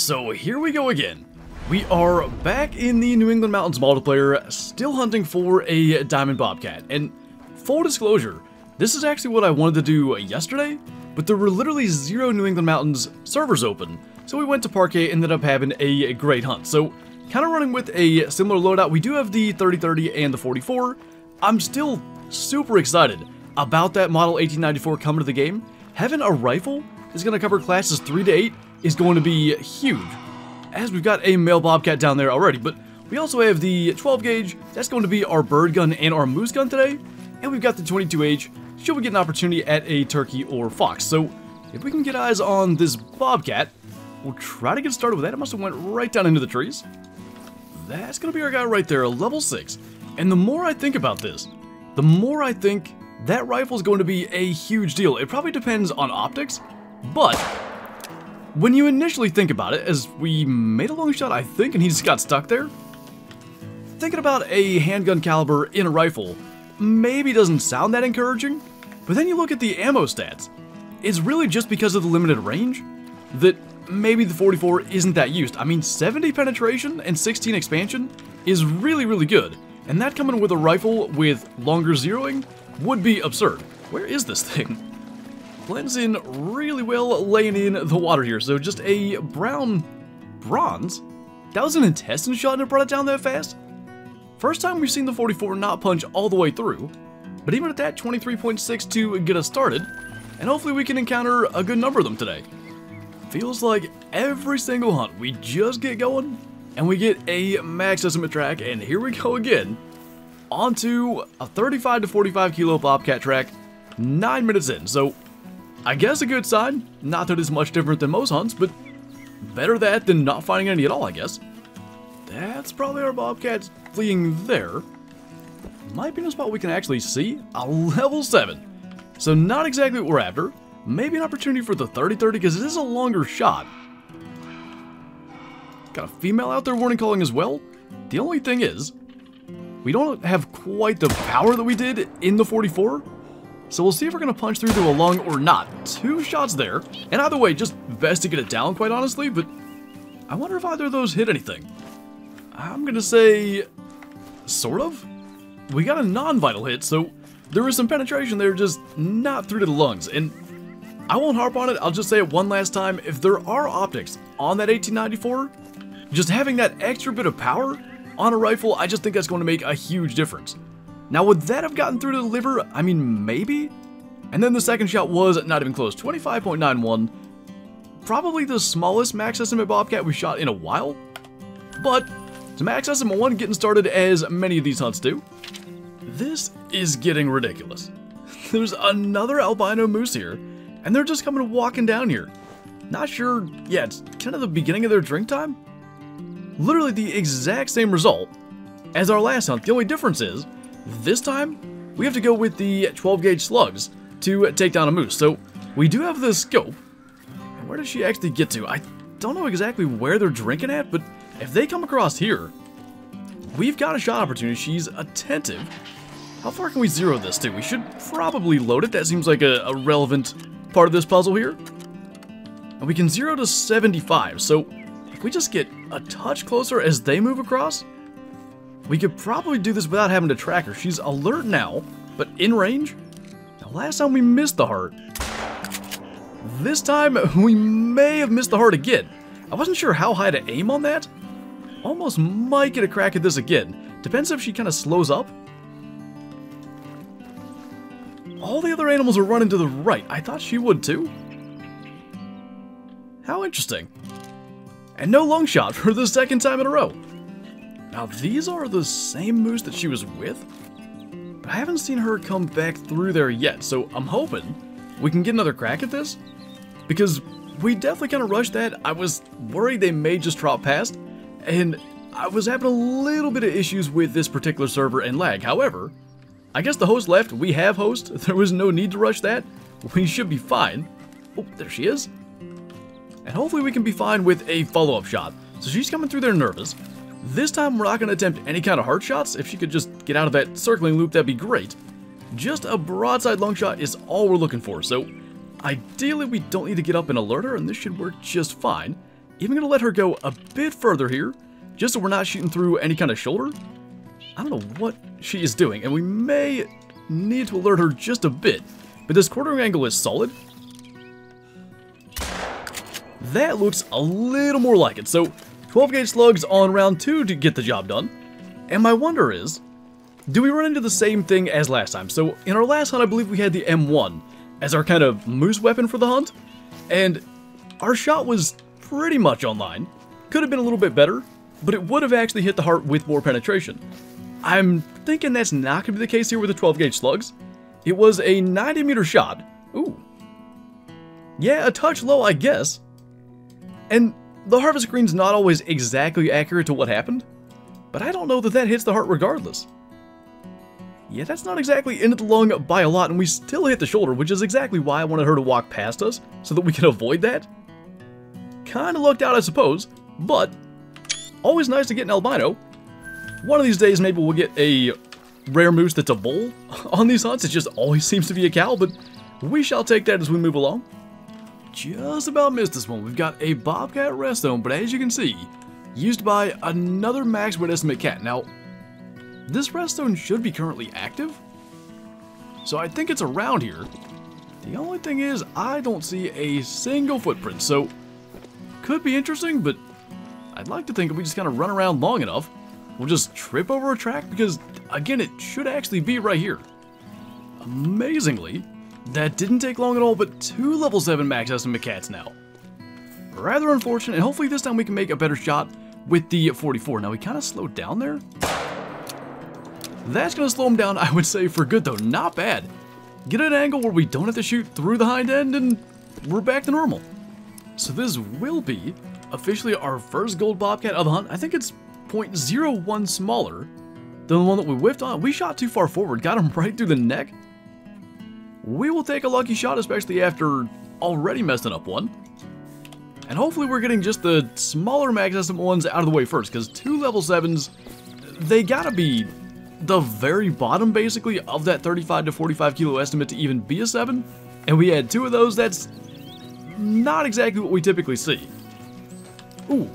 So here we go again. We are back in the New England Mountains multiplayer, still hunting for a Diamond Bobcat. And full disclosure, this is actually what I wanted to do yesterday, but there were literally zero New England Mountains servers open. So we went to Parque, and ended up having a great hunt. So kind of running with a similar loadout. We do have the 3030 and the 44. I'm still super excited about that model 1894 coming to the game. Having a rifle is going to cover classes 3 to 8 is going to be huge, as we've got a male bobcat down there already, but we also have the 12 gauge, that's going to be our bird gun and our moose gun today, and we've got the 22H, should we get an opportunity at a turkey or fox. So if we can get eyes on this bobcat, we'll try to get started with that. It must have went right down into the trees. That's going to be our guy right there, a level 6. And the more I think about this, the more I think that rifle is going to be a huge deal. It probably depends on optics, but when you initially think about it, as we made a long shot, I think, and he just got stuck there, thinking about a handgun caliber in a rifle maybe doesn't sound that encouraging, but then you look at the ammo stats. It's really just because of the limited range that maybe the 44 isn't that used. I mean, 70 penetration and 16 expansion is really, really good, and that coming with a rifle with longer zeroing would be absurd. Where is this thing? Blends in really well laying in the water here. So just a brown bronze. That was an intestine shot and it brought it down that fast? First time we've seen the 44 not punch all the way through. But even at that, 23.6 to get us started. And hopefully we can encounter a good number of them today. Feels like every single hunt, we just get going, and we get a max estimate track, and here we go again. Onto a 35 to 45 kilo bobcat track, 9 minutes in. So I guess a good sign. Not that it's much different than most hunts, but better that than not finding any at all, I guess. That's probably our bobcats fleeing there. Might be in a spot we can actually see. A level 7. So not exactly what we're after. Maybe an opportunity for the 30-30 because it is a longer shot. Got a female out there warning calling as well. The only thing is, we don't have quite the power that we did in the 44. So we'll see if we're going to punch through to a lung or not. Two shots there. And either way, just best to get it down, quite honestly, but I wonder if either of those hit anything. I'm going to say... Sort of? We got a non-vital hit, so there was some penetration there, just not through to the lungs. And I won't harp on it, I'll just say it one last time. If there are optics on that 1894, just having that extra bit of power on a rifle, I just think that's going to make a huge difference. Now, would that have gotten through to the liver? I mean, maybe? And then the second shot was not even close, 25.91. Probably the smallest max estimate Bobcat we've shot in a while. But, to max estimate 1 getting started as many of these hunts do. This is getting ridiculous. There's another albino moose here, and they're just coming walking down here. Not sure, yeah, it's kind of the beginning of their drink time. Literally the exact same result as our last hunt. The only difference is, this time, we have to go with the 12 gauge slugs to take down a moose. So we do have the scope. Where does she actually get to? I don't know exactly where they're drinking at, but if they come across here, we've got a shot opportunity. She's attentive. How far can we zero this to? We should probably load it. That seems like a, a relevant part of this puzzle here. And we can zero to 75, so if we just get a touch closer as they move across, we could probably do this without having to track her. She's alert now, but in range? Last time we missed the heart. This time, we may have missed the heart again. I wasn't sure how high to aim on that. Almost might get a crack at this again. Depends if she kind of slows up. All the other animals are running to the right. I thought she would too. How interesting. And no long shot for the second time in a row. Now these are the same moose that she was with, but I haven't seen her come back through there yet, so I'm hoping we can get another crack at this, because we definitely kind of rushed that. I was worried they may just drop past, and I was having a little bit of issues with this particular server and lag. However, I guess the host left. We have host. There was no need to rush that. We should be fine. Oh, there she is. And hopefully we can be fine with a follow-up shot. So she's coming through there nervous. This time we're not going to attempt any kind of heart shots. If she could just get out of that circling loop, that'd be great. Just a broadside long shot is all we're looking for, so ideally we don't need to get up and alert her, and this should work just fine. even going to let her go a bit further here, just so we're not shooting through any kind of shoulder. I don't know what she is doing, and we may need to alert her just a bit, but this quartering angle is solid. That looks a little more like it, so 12 gauge slugs on round 2 to get the job done. And my wonder is, do we run into the same thing as last time? So in our last hunt, I believe we had the M1 as our kind of moose weapon for the hunt, and our shot was pretty much online. Could have been a little bit better, but it would have actually hit the heart with more penetration. I'm thinking that's not going to be the case here with the 12 gauge slugs. It was a 90 meter shot. Ooh. Yeah, a touch low, I guess. And the harvest screen's not always exactly accurate to what happened, but I don't know that that hits the heart regardless. Yeah, that's not exactly into the lung by a lot, and we still hit the shoulder, which is exactly why I wanted her to walk past us, so that we can avoid that. Kinda lucked out, I suppose, but always nice to get an albino. One of these days, maybe we'll get a rare moose that's a bull on these hunts. It just always seems to be a cow, but we shall take that as we move along. Just about missed this one. We've got a Bobcat rest zone, but as you can see, used by another max weight estimate cat. Now, this rest zone should be currently active, so I think it's around here. The only thing is, I don't see a single footprint, so could be interesting, but I'd like to think if we just kind of run around long enough, we'll just trip over a track because, again, it should actually be right here. Amazingly, that didn't take long at all, but two level 7 max estimate cats now. Rather unfortunate, and hopefully this time we can make a better shot with the 44. Now, we kind of slowed down there. That's going to slow him down, I would say, for good, though. Not bad. Get an angle where we don't have to shoot through the hind end, and we're back to normal. So this will be officially our first gold bobcat of the hunt. I think it's 0.01 smaller than the one that we whiffed on. We shot too far forward, got him right through the neck. We will take a lucky shot, especially after already messing up one. And hopefully we're getting just the smaller max ones out of the way first, because two level 7s, they gotta be the very bottom, basically, of that 35 to 45 kilo estimate to even be a 7. And we had two of those, that's not exactly what we typically see. Ooh.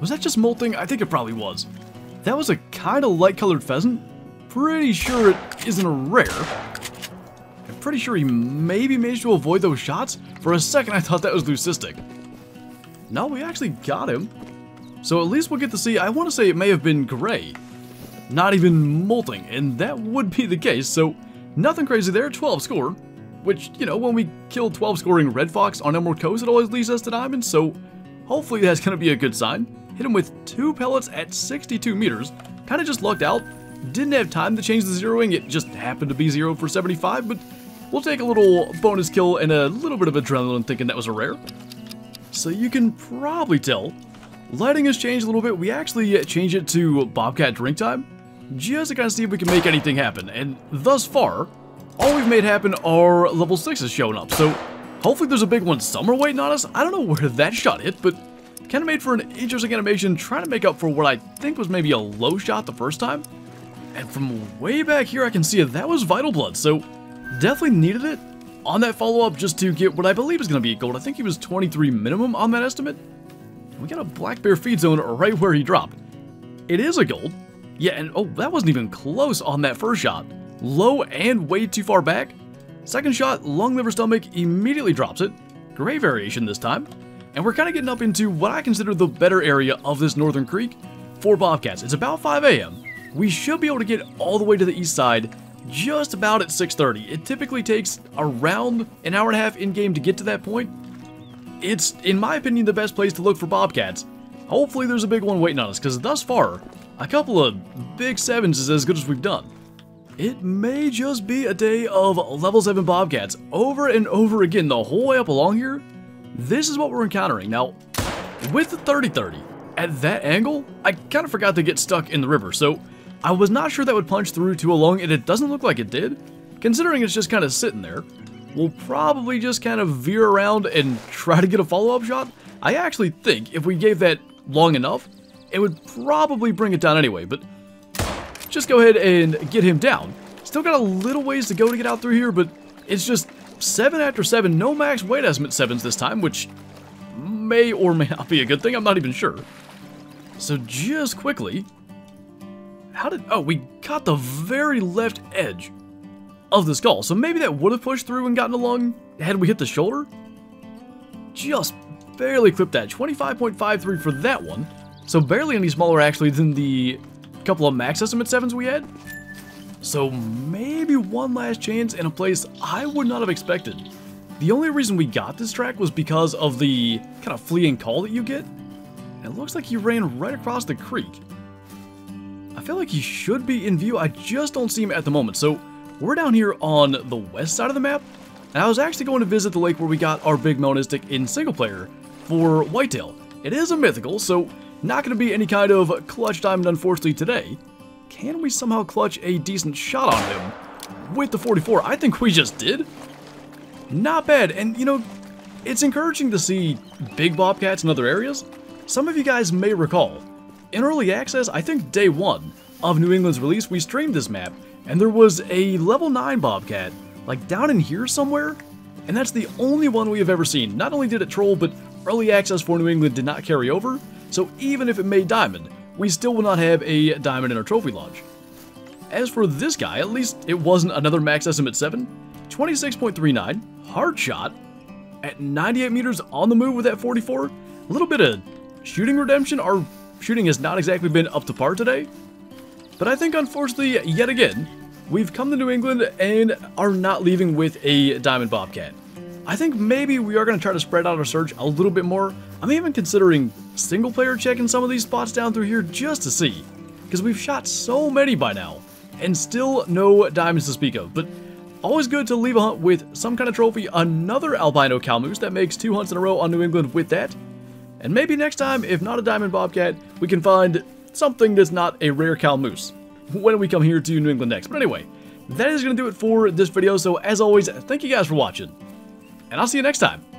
Was that just molting? I think it probably was. That was a kind of light-colored pheasant. Pretty sure it isn't a rare. Pretty sure he maybe managed to avoid those shots. For a second, I thought that was leucistic. No, we actually got him. So at least we'll get to see, I want to say it may have been gray. Not even molting, and that would be the case, so nothing crazy there, 12 score. Which, you know, when we kill 12 scoring Red Fox on Emerald Coast, it always leads us to diamonds, so hopefully that's going to be a good sign. Hit him with two pellets at 62 meters. Kind of just lucked out. Didn't have time to change the zeroing, it just happened to be zero for 75, but we'll take a little bonus kill and a little bit of adrenaline thinking that was a rare. So you can probably tell, lighting has changed a little bit. We actually uh, changed it to Bobcat Drink Time, just to kind of see if we can make anything happen. And thus far, all we've made happen are level 6s showing up. So hopefully there's a big one somewhere waiting on us. I don't know where that shot hit, but kind of made for an interesting animation trying to make up for what I think was maybe a low shot the first time. And from way back here, I can see that was Vital Blood, so definitely needed it on that follow-up just to get what I believe is going to be a gold. I think he was 23 minimum on that estimate. We got a Black Bear feed zone right where he dropped. It is a gold. Yeah, and oh, that wasn't even close on that first shot. Low and way too far back. Second shot, lung, liver, stomach, immediately drops it. Gray variation this time. And we're kind of getting up into what I consider the better area of this northern creek for bobcats. It's about 5 a.m. We should be able to get all the way to the east side just about at 6.30. It typically takes around an hour and a half in-game to get to that point. It's, in my opinion, the best place to look for bobcats. Hopefully there's a big one waiting on us, because thus far, a couple of big sevens is as good as we've done. It may just be a day of level 7 bobcats over and over again the whole way up along here. This is what we're encountering. Now, with the 30-30, at that angle, I kind of forgot to get stuck in the river, so I was not sure that would punch through too long, and it doesn't look like it did. Considering it's just kind of sitting there, we'll probably just kind of veer around and try to get a follow-up shot. I actually think if we gave that long enough, it would probably bring it down anyway, but just go ahead and get him down. Still got a little ways to go to get out through here, but it's just 7 after 7, no max weight estimate 7s this time, which may or may not be a good thing. I'm not even sure. So just quickly, how did... Oh, we got the very left edge of the skull. So maybe that would have pushed through and gotten along had we hit the shoulder? Just barely clipped that. 25.53 for that one. So barely any smaller actually than the couple of max estimate 7s we had. So maybe one last chance in a place I would not have expected. The only reason we got this track was because of the kind of fleeing call that you get. It looks like he ran right across the creek. I feel like he should be in view, I just don't see him at the moment. So we're down here on the west side of the map, and I was actually going to visit the lake where we got our big melanistic in single player for Whitetail. It is a mythical, so not going to be any kind of clutch diamond unfortunately today. Can we somehow clutch a decent shot on him with the 44? I think we just did. Not bad, and you know, it's encouraging to see big bobcats in other areas. Some of you guys may recall, in early access, I think day one of New England's release, we streamed this map, and there was a level 9 bobcat, like down in here somewhere, and that's the only one we have ever seen. Not only did it troll, but early access for New England did not carry over, so even if it made diamond, we still will not have a diamond in our trophy lodge. As for this guy, at least it wasn't another max estimate 7, 26.39, hard shot, at 98 meters on the move with that 44, a little bit of shooting redemption. Our shooting has not exactly been up to par today, but I think unfortunately, yet again, we've come to New England and are not leaving with a Diamond Bobcat. I think maybe we are going to try to spread out our search a little bit more. I'm even considering single player checking some of these spots down through here just to see. Because we've shot so many by now, and still no diamonds to speak of. But always good to leave a hunt with some kind of trophy, another albino cow moose that makes two hunts in a row on New England with that. And maybe next time, if not a diamond bobcat, we can find something that's not a rare cow moose when we come here to New England next. But anyway, that is going to do it for this video. So as always, thank you guys for watching and I'll see you next time.